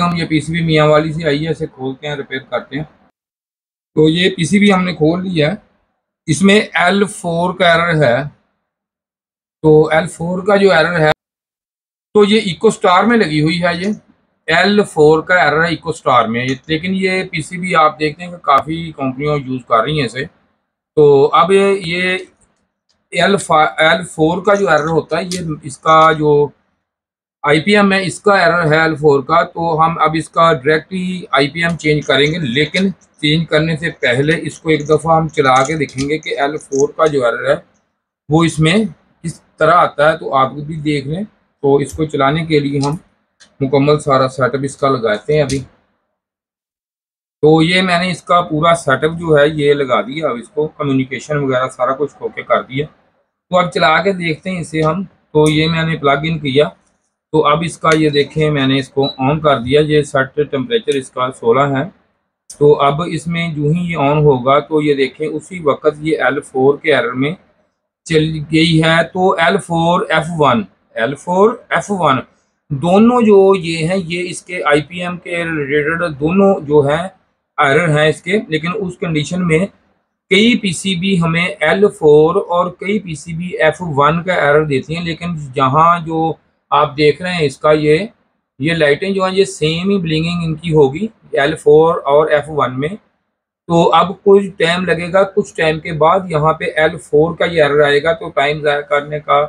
हम ये पीसीबी मियाँ वाली से आई है, इसे खोलते हैं रिपेयर करते हैं। तो ये पीसीबी हमने खोल लिया है। इसमें एल फोर का एरर है। तो एल फोर का जो एरर है तो ये इको स्टार में लगी हुई है ये। एल फोर का एरर है इको स्टार में। लेकिन ये पीसीबी आप देखते हैं कि काफ़ी कंपनियाँ यूज़ कर रही हैं इसे। तो अब ये एल फा एल फोर का जो एरर होता है, ये इसका जो आईपीएम है इसका एरर है एल फोर का तो हम अब इसका डायरेक्ट ही आईपीएम चेंज करेंगे, लेकिन चेंज करने से पहले इसको एक दफ़ा हम चला के देखेंगे कि एल फोर का जो एरर है, वो इसमें किस तरह आता है तो आप भी देख लें। तो इसको चलाने के लिए हम मुकम्मल सारा सेटअप इसका लगाते हैं अभी। तो ये मैंने इसका पूरा सेटअप जो है, ये लगा दिया। अब इसको कम्युनिकेशन वगैरह सारा कुछ होके कर दिया। तो अब चला के देखते हैं इसे हम। तो ये मैंने प्लग इन किया। तो अब इसका ये देखें, मैंने इसको ऑन कर दिया, ये सेट टेम्परेचर इसका 16 है। तो अब इसमें जो ही ये ऑन होगा तो ये देखें, उसी वक्त ये एल फोर के एरर में चल गई है। तो L four F one L four F one दोनों जो ये हैं, ये इसके आईपीएम के रिलेटेड दोनों जो है एरर हैं इसके। लेकिन उस कंडीशन में कई पीसीबी हमें एल फोर और कई पीसीबी एफ़ वन का एरर देती हैं। लेकिन जहाँ जो आप देख रहे हैं इसका ये ये लाइटें जो हैं, ये सेम ही ब्लिंगिंग इनकी होगी एल फोर और एफ़ वन में। तो अब कुछ टाइम लगेगा, कुछ टाइम के बाद यहाँ पे एल फोर का ये एरर आएगा तो टाइम ज़ाया करने का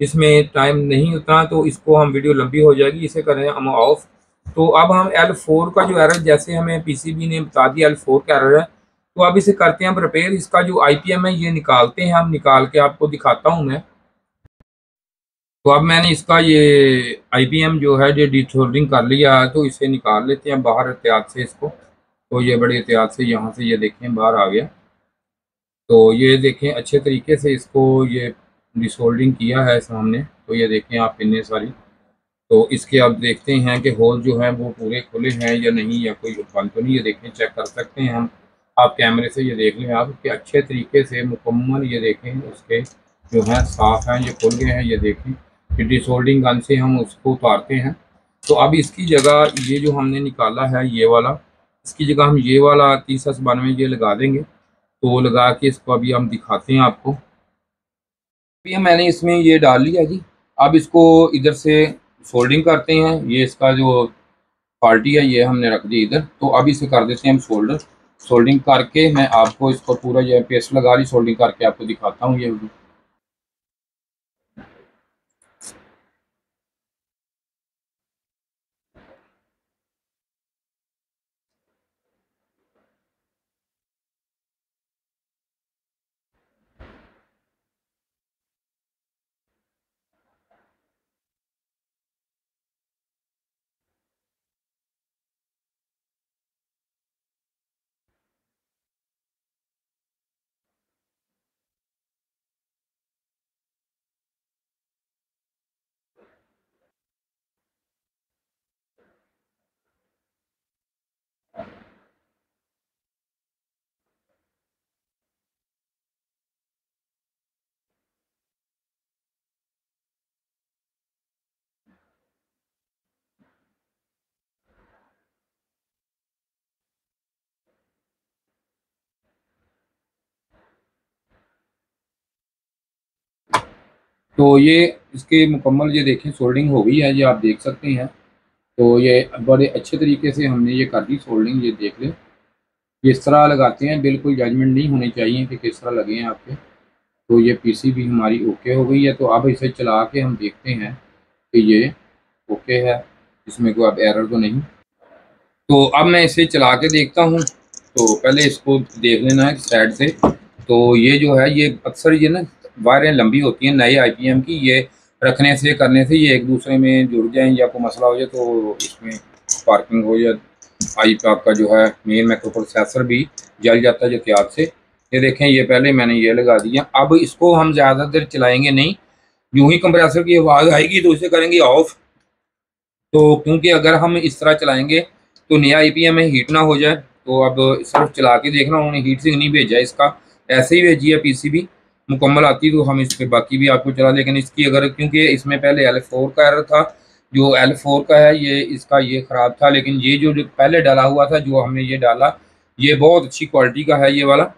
इसमें टाइम नहीं होता तो इसको हम वीडियो लंबी हो जाएगी, इसे करें हम ऑफ़ तो अब हम एल फोर का जो एरर जैसे हमें पीसीबी ने बता दिया एल फोर का एरर है तो अब इसे करते हैं, हम रिपेयर इसका जो आईपीएम है, ये निकालते हैं, हम निकाल के आपको दिखाता हूँ मैं। तो अब मैंने इसका ये आईपीएम जो है, ये डिसोल्डिंग कर लिया है तो इसे निकाल लेते हैं बाहर एहतियात से इसको। तो ये बड़े एहतियात से यहाँ से ये देखें, बाहर आ गया। तो ये देखें, अच्छे तरीके से इसको ये डिसोल्डिंग किया है सामने। तो ये देखें आप पिन्ने सारी। तो इसके आप देखते हैं कि होल जो है, वो पूरे खुले हैं या नहीं, या कोई बंद तो नहीं, ये देखें चेक कर सकते हैं हम। आप कैमरे से ये देख लें आप कि अच्छे तरीके से मुकम्मल ये देखें, उसके जो है, साफ़ हैं, ये खुल गए हैं, ये देखें। कि डिसोल्डिंग गन से हम उसको उतारते हैं। तो अब इसकी जगह ये जो हमने निकाला है, ये वाला, इसकी जगह हम ये वाला तीस तीसरा बानवे ये लगा देंगे। तो लगा के इसको अभी हम दिखाते हैं आपको। अभी मैंने इसमें ये डाल लिया जी। अब इसको इधर से सोल्डिंग करते हैं। ये इसका जो पार्टी है, ये हमने रख दी इधर। तो अब इसे कर देते हैं हम सोल्डर सोल्डिंग करके मैं आपको इसको पूरा जो पेस्ट लगा ली। सोल्डिंग करके आपको दिखाता हूँ ये। तो ये इसके मुकम्मल ये देखें सोल्डिंग हो गई है, ये आप देख सकते हैं। तो ये बड़े अच्छे तरीके से हमने ये कर दी सोल्डिंग ये देख लें। किस तरह लगाते हैं, बिल्कुल जजमेंट नहीं होनी चाहिए कि किस तरह लगे हैं आपके। तो ये पीसी भी हमारी ओके हो गई है। तो अब इसे चला के हम देखते हैं कि ये ओके है। इसमें कोई अब एरर तो नहीं। तो अब मैं इसे चला के देखता हूँ। तो पहले इसको देख लेना है साइड से। तो ये जो है, ये अक्सर ये ना वायरें लंबी होती हैं नए आईपीएम की, ये रखने से, करने से ये एक दूसरे में जुड़ जाएँ या कोई मसला हो जाए तो इसमें पार्किंग हो या आई आपका जो है मेन माइक्रो प्रोसेसर भी जल जाता है एहतियात से। ये देखें, ये पहले मैंने ये लगा दिया अब इसको हम ज़्यादा देर चलाएँगे नहीं। यूँ ही कंप्रेसर की आवाज़ आएगी तो इसे करेंगे ऑफ़ तो क्योंकि अगर हम इस तरह चलाएँगे तो नया आई पी एम हीट ना हो जाए। तो अब सिर्फ़ चला के देखना, उन्होंने हीट सिंह नहीं भेजा इसका। ऐसे ही भेजी है पी सी भी। मुकम्मल आती तो हम इस पर बाकी भी आपको चला लेकिन इसकी अगर, क्योंकि इसमें पहले एल फोर का एरर था, जो एल फोर का है, ये इसका ये ख़राब था, लेकिन ये जो पहले डाला हुआ था, जो हमने ये डाला, ये बहुत अच्छी क्वालिटी का है ये वाला,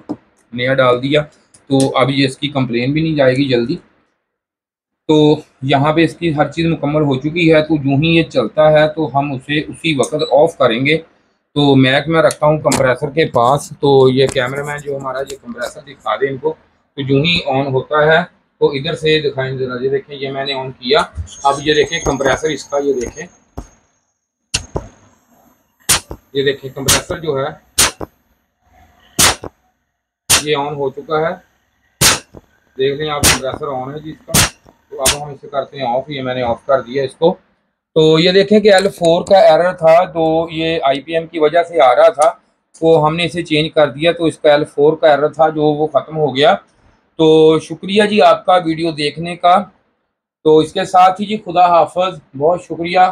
नया डाल दिया। तो अब ये इसकी कंप्लेन भी नहीं जाएगी जल्दी। तो यहाँ पे इसकी हर चीज़ मुकम्मल हो चुकी है तो जो ही ये चलता है तो हम उसे उसी वक्त ऑफ़ करेंगे। तो मैक मैं रखता हूँ कंप्रेसर के पास तो ये कैमरा मैन जो हमारा, ये कंप्रेसर दिखा दे इनको। तो जो ही ऑन होता है तो इधर से दिखाएँ जरा ये देखें, ये मैंने ऑन किया। अब ये देखें कंप्रेसर इसका, ये देखें। ये देखें कंप्रेसर जो है, ये ऑन हो चुका है। देख लें, आप कंप्रेसर ऑन है जी इसका। तो अब हम इसे करते हैं ऑफ़ ये मैंने ऑफ़ कर दिया इसको। तो ये देखें कि एल फोर का एरर था तो ये आईपीएम की वजह से आ रहा था। तो हमने इसे चेंज कर दिया तो इसका एल फोर का एरर था, जो वो ख़त्म हो गया। तो शुक्रिया जी आपका वीडियो देखने का। तो इसके साथ ही जी खुदा हाफज, बहुत शुक्रिया।